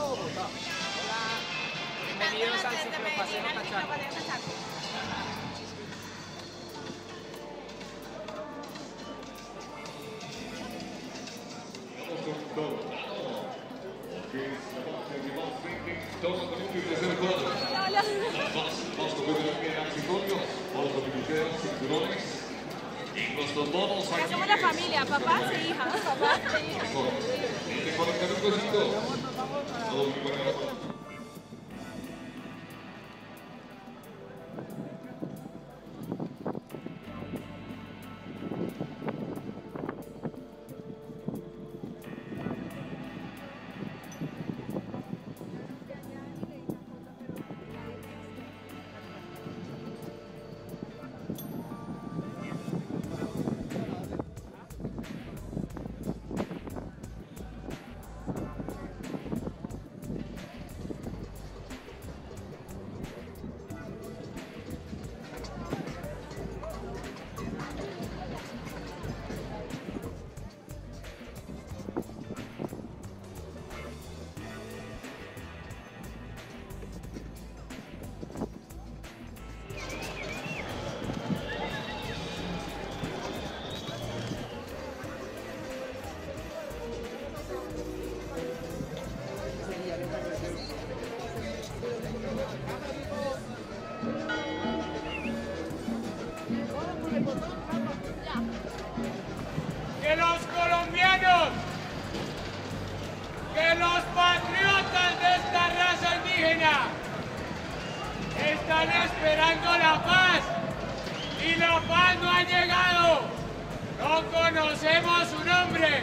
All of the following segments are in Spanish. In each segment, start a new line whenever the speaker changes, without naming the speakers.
Hola. Bienvenidos al Ciclopaseo Cachaco.
Somos la familia, papás e hijas, papás e
este hijas. Gracias.
Que los patriotas de esta raza indígena están esperando la paz y la paz no ha llegado. No conocemos su nombre.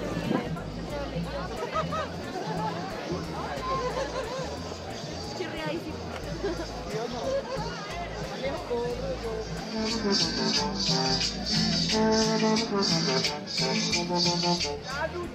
Aduh,